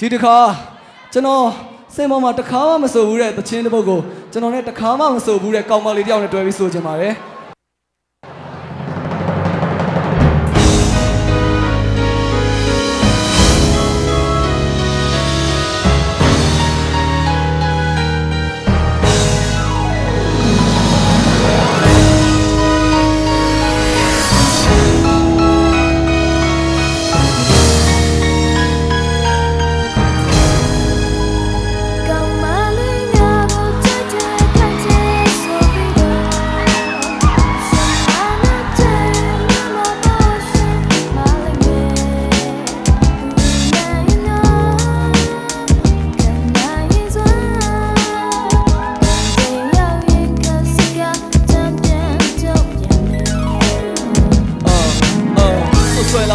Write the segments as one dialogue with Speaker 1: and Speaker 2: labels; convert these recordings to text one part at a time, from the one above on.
Speaker 1: ဒီတစ်ခါကျွန်တော်စင်ပေါ်မှာတစ်ခါမှမဆိုဘူးတဲ့သချင်းတစ်ပုဒ်ကိုကျွန်တော်နဲ့တစ်ခါမှမဆိုဘူးတဲ့ကောင်မလေးတယောက်နဲ့တွဲပြီးဆိုချင်ပါတယ်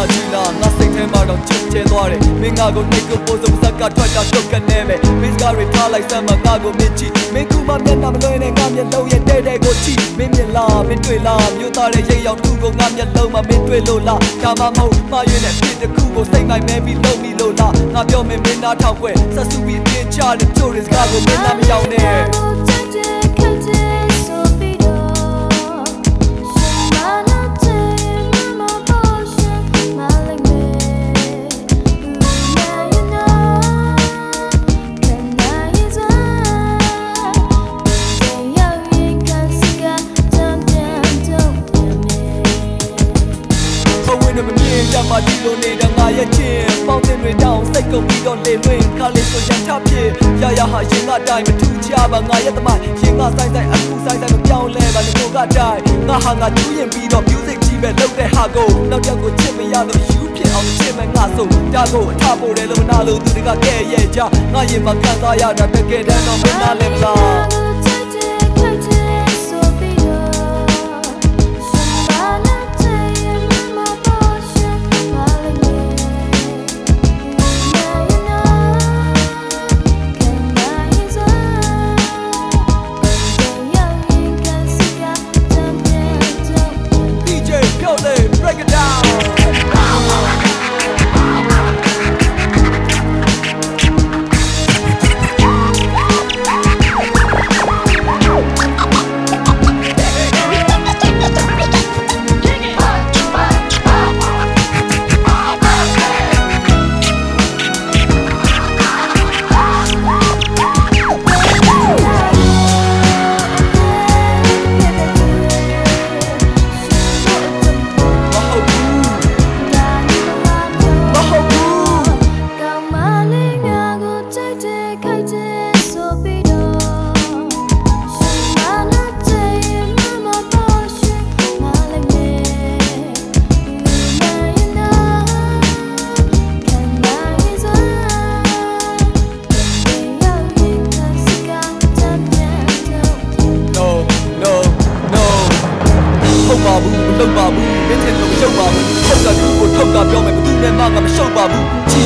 Speaker 2: လာကြ
Speaker 1: ည့်လားငါစိတ်ထဲမှာတော့ချစ်ချဲသွားတယ်မင်းငါကိုနှိတ်ကိုပို့စုံစက်ကထွက်တာတော့ကနေမယ်မင်းစကားတွေထားလိုက်စမ်းမငါကိုမြင်ချီမင်းကူမမျက်နှာမလွှဲနဲ့ငါမျက်လုံးရဲ့တဲ့တဲ့ကိုချီမင်းမြင်လားမင်းတွေ့လားမြို့သားတဲ့ရိတ်ရောက်တစ်ခုကိုငါမျက်လုံးမှာမင်းတွေ့လို့လားဒါမှမဟုတ်မှားရွေးတဲ့ဖြစ်တစ်ခုကိုစိတ်မိုက်မဲပြီးလုံးပြီးလို့လားငါပြောမင်းမင်းသားထောက်ွက်ဆက်စုပြီးတင်ချတဲ့ချိုးတဲ့စကားကိုမင်းသားမရောက်နဲ့ ရဲ့ချင်းပေါင်းတင်တွေတောင်းစိတ်ကုန်ပြီးတော့လေလွင်ခါလေးဆိုရန်ထဖြစ်ရရဟာရင်ကတိုင်းမထူချပါငါရဲ့တမိုင်းရင်ကဆိုင်ဆိုင်အခုဆိုင်ဆိုင်မပြောင်းလဲပါလေကိုကတိုင်းငါဟာငါကျူးရင်ပြီးတော့ music ကြီးပဲလုပ်တဲ့ဟာကိုနောက်တစ်ကိုချစ်မရလို့ယူဖြစ်အောင်ချစ်မယ်ငါဆိုဒါကိုအထပို့တယ်လို့မနာလို့သူတွေကကဲရဲ့ကြငါရင်မခံစားရတာတကယ်တမ်းတော့မနာလဲမလား လုပ်ပါဘူးမင်းထင်လို့မရှုပ်ပါဘူးထုတ်တာဒီကိုထုတ်တာပြောမယ်ဘယ်သူနဲ့မှငါမရှုပ်ပါဘူးချီ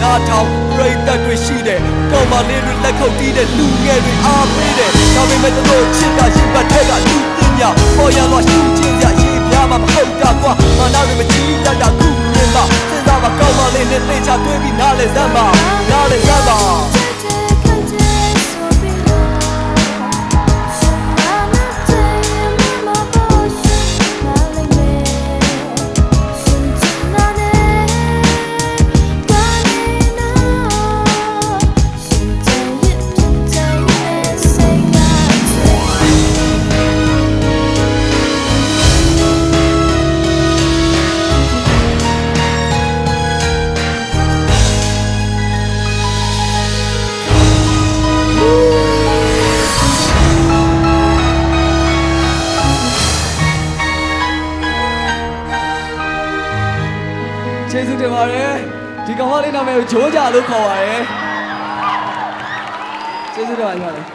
Speaker 1: နားထောင်ပြိတ္တတွေရှိတယ်ကောင်မလေးတွေလက်ခုပ်တီးတဲ့လူငယ်တွေအားပေးတယ်ဒါပေမဲ့တို့ချစ်တာရှင်ဘတ်ထဲကလူသိညာပေါ်ရတော့ရှိချင်းကြရေးပြမှာမဟုတ်တာကွာမာနာတွေမကြည့်တတ်တာခုမြင်ပါစဉ်းစားပါကောင်မလေးနဲ့သိချတွေးပြီးနားလဲစမ်းပါနားလဲစမ်းပါ ကျေးဇူးတင်ပါတယ်ဒီကောင်မလေးနာမည်ကိုဂျိုးကြလို့ခေါ်ပါတယ်ကျေးဇူးတင်ပါတယ်